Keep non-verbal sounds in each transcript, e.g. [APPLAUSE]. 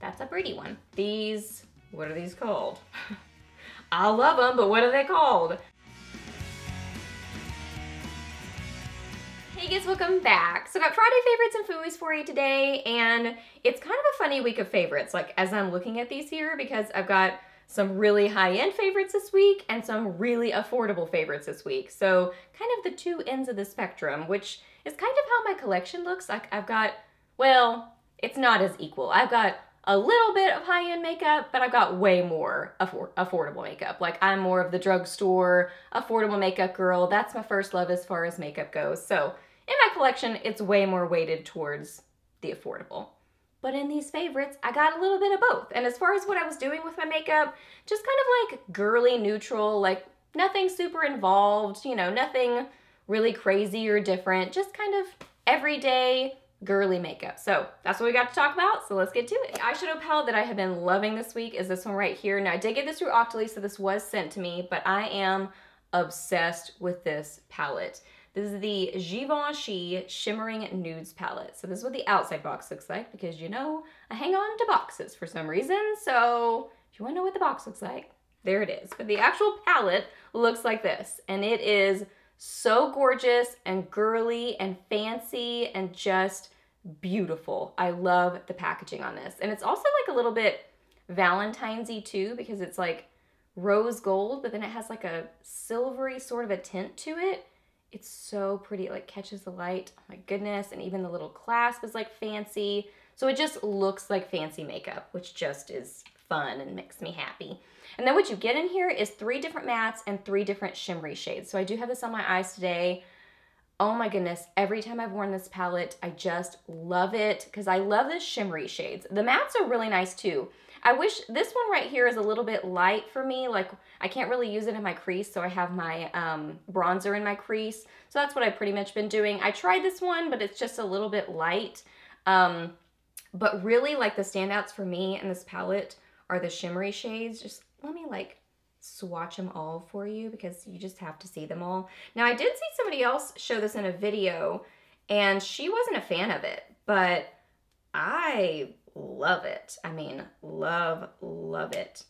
That's a pretty one. These, what are these called? [LAUGHS] I love them, but what are they called? Hey guys, welcome back. So I got Friday favorites and fooeys for you today, and it's kind of a funny week of favorites, like as I'm looking at these here, because I've got some really high-end favorites this week and some really affordable favorites this week. So kind of the two ends of the spectrum, which is kind of how my collection looks. Like I've got, well, it's not as equal. I've got a little bit of high-end makeup, but I've got way more affor affordable makeup. Like I'm more of the drugstore, affordable makeup girl. That's my first love as far as makeup goes. So in my collection, it's way more weighted towards the affordable. But in these favorites, I got a little bit of both. And as far as what I was doing with my makeup, just kind of like girly neutral, like nothing super involved, you know, nothing really crazy or different, just kind of everyday girly makeup. So that's what we got to talk about, so let's get to it. The eyeshadow palette that I have been loving this week is this one right here. Now I did get this through Octoly, so this was sent to me, but I am obsessed with this palette. This is the Givenchy Shimmering Nudes palette. So this is what the outside box looks like because you know I hang on to boxes for some reason. So if you want to know what the box looks like, there it is. But the actual palette looks like this and it is so gorgeous and girly and fancy and just beautiful. I love the packaging on this. And it's also like a little bit Valentine's-y too because it's like rose gold, but then it has like a silvery sort of a tint to it. It's so pretty. It like catches the light. Oh my goodness. And even the little clasp is like fancy. So it just looks like fancy makeup, which just is fun and makes me happy. And then what you get in here is three different mattes and three different shimmery shades. So I do have this on my eyes today. Oh my goodness, every time I've worn this palette, I just love it because I love the shimmery shades. The mattes are really nice too. I wish this one right here is a little bit light for me. Like I can't really use it in my crease, so I have my um, bronzer in my crease. So that's what I've pretty much been doing. I tried this one, but it's just a little bit light. Um, but really like the standouts for me in this palette are the shimmery shades. Just let me like swatch them all for you because you just have to see them all. Now I did see somebody else show this in a video and she wasn't a fan of it, but I love it. I mean, love, love it.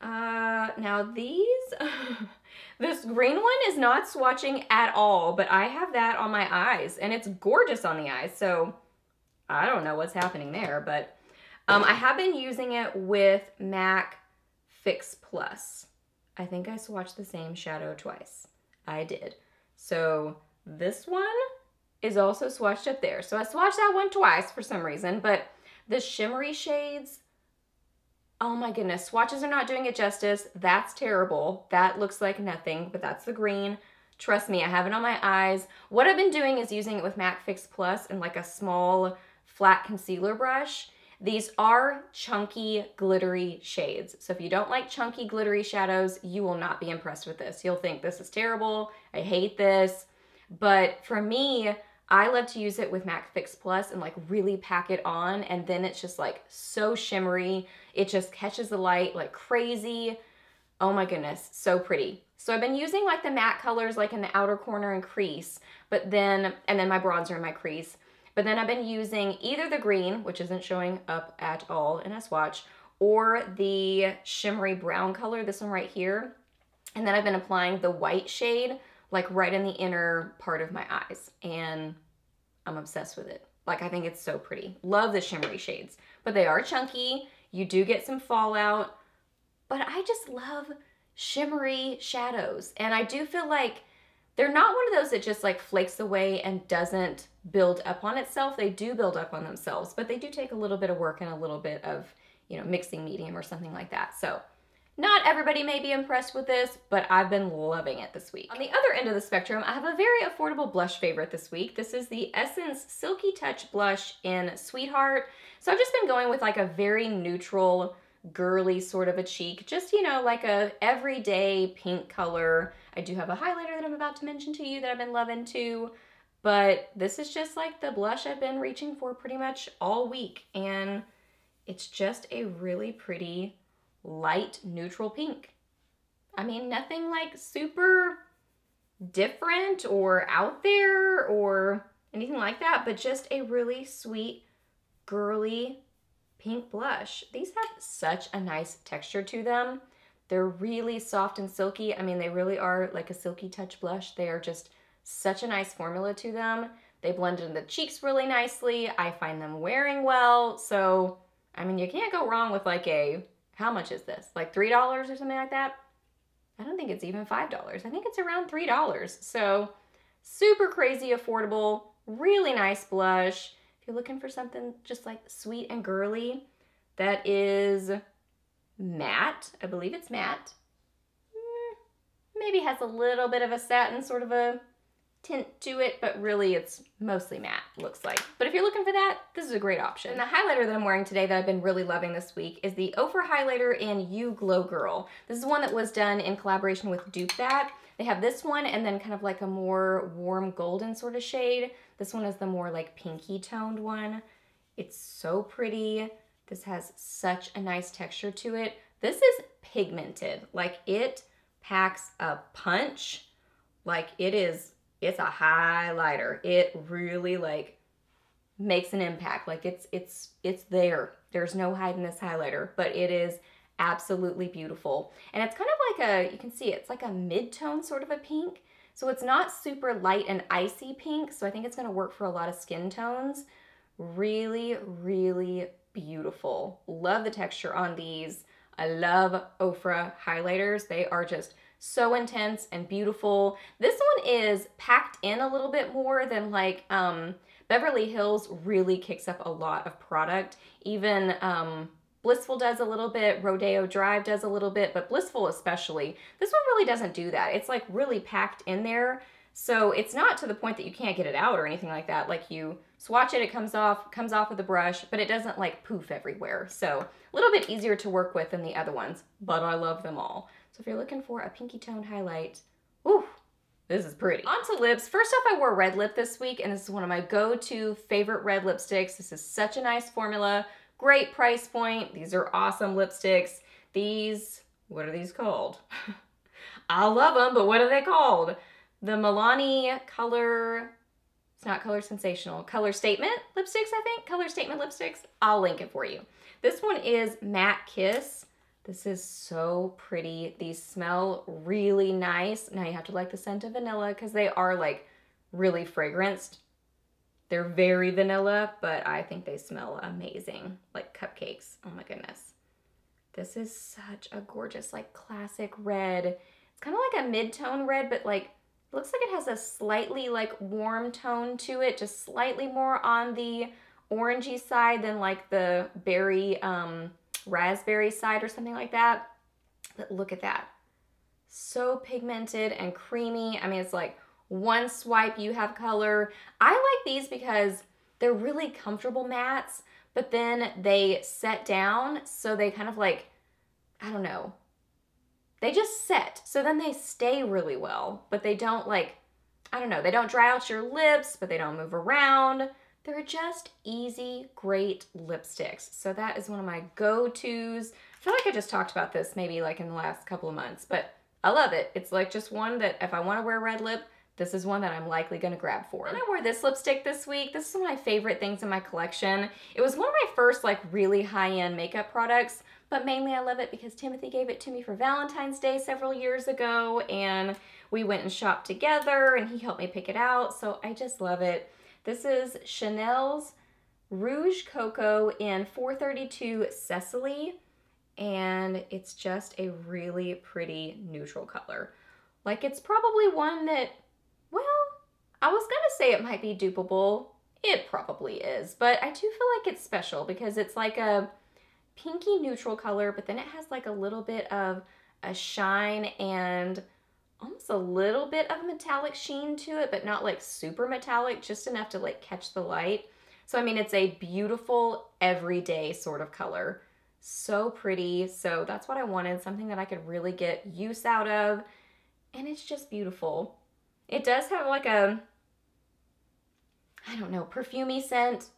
Uh, now these, [LAUGHS] this green one is not swatching at all, but I have that on my eyes and it's gorgeous on the eyes. So I don't know what's happening there, but um, I have been using it with MAC Fix Plus. I think I swatched the same shadow twice. I did. So this one is also swatched up there. So I swatched that one twice for some reason, but the shimmery shades, oh my goodness, swatches are not doing it justice. That's terrible. That looks like nothing, but that's the green. Trust me, I have it on my eyes. What I've been doing is using it with MAC Fix Plus and like a small flat concealer brush. These are chunky, glittery shades. So if you don't like chunky, glittery shadows, you will not be impressed with this. You'll think this is terrible. I hate this. But for me, I love to use it with MAC Fix Plus and like really pack it on and then it's just like so shimmery. It just catches the light like crazy. Oh my goodness, so pretty. So I've been using like the matte colors like in the outer corner and crease, but then, and then my bronzer in my crease. But then I've been using either the green, which isn't showing up at all in a swatch, or the shimmery brown color, this one right here. And then I've been applying the white shade like right in the inner part of my eyes. And I'm obsessed with it. Like I think it's so pretty. Love the shimmery shades, but they are chunky. You do get some fallout, but I just love shimmery shadows. And I do feel like they're not one of those that just like flakes away and doesn't build up on itself. They do build up on themselves, but they do take a little bit of work and a little bit of, you know, mixing medium or something like that. So not everybody may be impressed with this, but I've been loving it this week. On the other end of the spectrum, I have a very affordable blush favorite this week. This is the Essence Silky Touch Blush in Sweetheart. So I've just been going with like a very neutral, girly sort of a cheek. Just, you know, like a everyday pink color. I do have a highlighter that I'm about to mention to you that I've been loving too. But this is just like the blush I've been reaching for pretty much all week. And it's just a really pretty light neutral pink. I mean, nothing like super different or out there or anything like that, but just a really sweet, girly pink blush. These have such a nice texture to them. They're really soft and silky. I mean, they really are like a silky touch blush. They are just such a nice formula to them. They blend in the cheeks really nicely. I find them wearing well. So, I mean, you can't go wrong with like a, how much is this? Like $3 or something like that? I don't think it's even $5. I think it's around $3. So, super crazy affordable, really nice blush. If you're looking for something just like sweet and girly, that is matte. I believe it's matte. Mm, maybe has a little bit of a satin sort of a tint to it, but really it's mostly matte, looks like. But if you're looking for that, this is a great option. And the highlighter that I'm wearing today that I've been really loving this week is the Ofra highlighter in You Glow Girl. This is one that was done in collaboration with Dupe That. They have this one and then kind of like a more warm golden sort of shade. This one is the more like pinky toned one. It's so pretty. This has such a nice texture to it. This is pigmented. Like it packs a punch. Like it is it's a highlighter. It really like makes an impact. Like it's it's it's there. There's no hiding this highlighter, but it is absolutely beautiful. And it's kind of like a, you can see it's like a mid-tone sort of a pink. So it's not super light and icy pink. So I think it's gonna work for a lot of skin tones. Really, really beautiful. Love the texture on these. I love Ofra highlighters. They are just so intense and beautiful. This one is packed in a little bit more than like um, Beverly Hills really kicks up a lot of product. Even um, Blissful does a little bit, Rodeo Drive does a little bit, but Blissful especially. This one really doesn't do that. It's like really packed in there. So it's not to the point that you can't get it out or anything like that. Like you swatch it, it comes off, comes off with the brush, but it doesn't like poof everywhere. So a little bit easier to work with than the other ones, but I love them all. So if you're looking for a pinky tone highlight, ooh, this is pretty. On to lips. First off, I wore red lip this week, and this is one of my go-to favorite red lipsticks. This is such a nice formula, great price point. These are awesome lipsticks. These, what are these called? [LAUGHS] I love them, but what are they called? The Milani Color, it's not Color Sensational, Color Statement lipsticks, I think. Color Statement lipsticks. I'll link it for you. This one is Matte Kiss. This is so pretty. These smell really nice. Now you have to like the scent of vanilla because they are like really fragranced. They're very vanilla, but I think they smell amazing, like cupcakes. Oh my goodness. This is such a gorgeous, like classic red. It's kind of like a mid-tone red, but like, looks like it has a slightly like warm tone to it, just slightly more on the orangey side than like the berry, um, raspberry side or something like that. But look at that. So pigmented and creamy. I mean, it's like one swipe, you have color. I like these because they're really comfortable mattes, but then they set down. So they kind of like, I don't know, they just set. So then they stay really well, but they don't like, I don't know, they don't dry out your lips, but they don't move around. They're just easy, great lipsticks. So that is one of my go-tos. I feel like I just talked about this maybe like in the last couple of months, but I love it. It's like just one that if I want to wear red lip, this is one that I'm likely gonna grab for. And I wore this lipstick this week. This is one of my favorite things in my collection. It was one of my first like really high-end makeup products, but mainly I love it because Timothy gave it to me for Valentine's Day several years ago and we went and shopped together and he helped me pick it out. So I just love it. This is Chanel's Rouge Coco in 432 Cecile, and it's just a really pretty neutral color. Like it's probably one that, well, I was gonna say it might be dupable. It probably is, but I do feel like it's special because it's like a pinky neutral color, but then it has like a little bit of a shine and almost a little bit of a metallic sheen to it, but not like super metallic, just enough to like catch the light. So, I mean, it's a beautiful everyday sort of color. So pretty. So that's what I wanted, something that I could really get use out of. And it's just beautiful. It does have like a, I don't know, perfumey scent,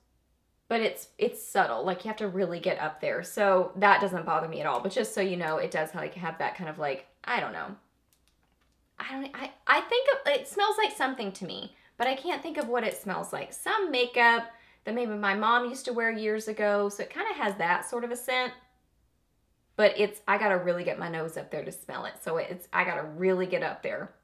but it's it's subtle. Like you have to really get up there. So that doesn't bother me at all. But just so you know, it does like have that kind of like, I don't know, I don't I I think of, it smells like something to me, but I can't think of what it smells like. Some makeup that maybe my mom used to wear years ago. So it kind of has that sort of a scent. But it's, I gotta really get my nose up there to smell it. So it's, I gotta really get up there.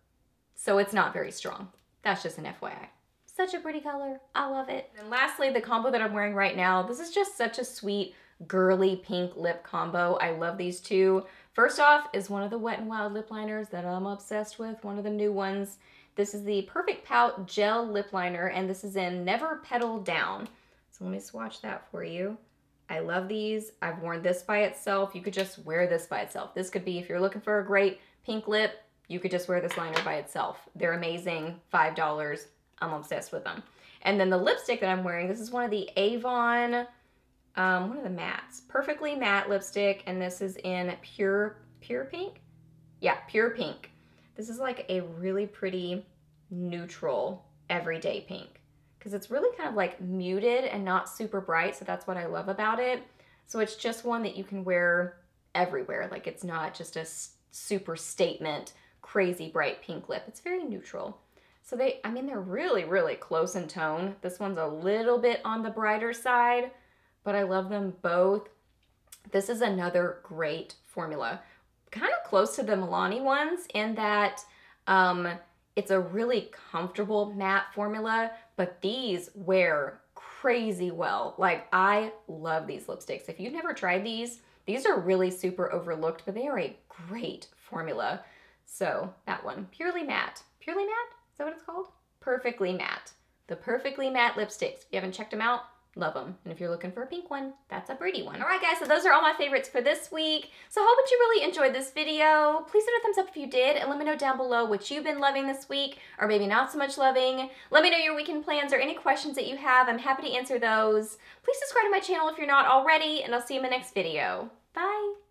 So it's not very strong. That's just an FYI. Such a pretty color. I love it. And lastly, the combo that I'm wearing right now, this is just such a sweet, girly pink lip combo. I love these two. First off is one of the Wet n Wild lip liners that I'm obsessed with, one of the new ones. This is the Perfect Pout Gel Lip Liner, and this is in Never Petal Down. So let me swatch that for you. I love these. I've worn this by itself. You could just wear this by itself. This could be, if you're looking for a great pink lip, you could just wear this liner by itself. They're amazing, $5. I'm obsessed with them. And then the lipstick that I'm wearing, this is one of the Avon, um, one of the mattes, Perfectly Matte lipstick, and this is in Pure, Pure Pink? Yeah, Pure Pink. This is like a really pretty neutral everyday pink because it's really kind of like muted and not super bright. So that's what I love about it. So it's just one that you can wear everywhere. Like it's not just a super statement, crazy bright pink lip. It's very neutral. So they, I mean, they're really, really close in tone. This one's a little bit on the brighter side, but I love them both. This is another great formula kind of close to the Milani ones in that um, it's a really comfortable matte formula, but these wear crazy well. Like I love these lipsticks. If you've never tried these, these are really super overlooked, but they are a great formula. So that one, Purely Matte. Purely Matte? Is that what it's called? Perfectly Matte. The Perfectly Matte lipsticks. If you haven't checked them out, Love them. And if you're looking for a pink one, that's a pretty one. All right, guys, so those are all my favorites for this week. So I hope that you really enjoyed this video. Please hit a thumbs up if you did, and let me know down below what you've been loving this week, or maybe not so much loving. Let me know your weekend plans or any questions that you have. I'm happy to answer those. Please subscribe to my channel if you're not already, and I'll see you in my next video. Bye!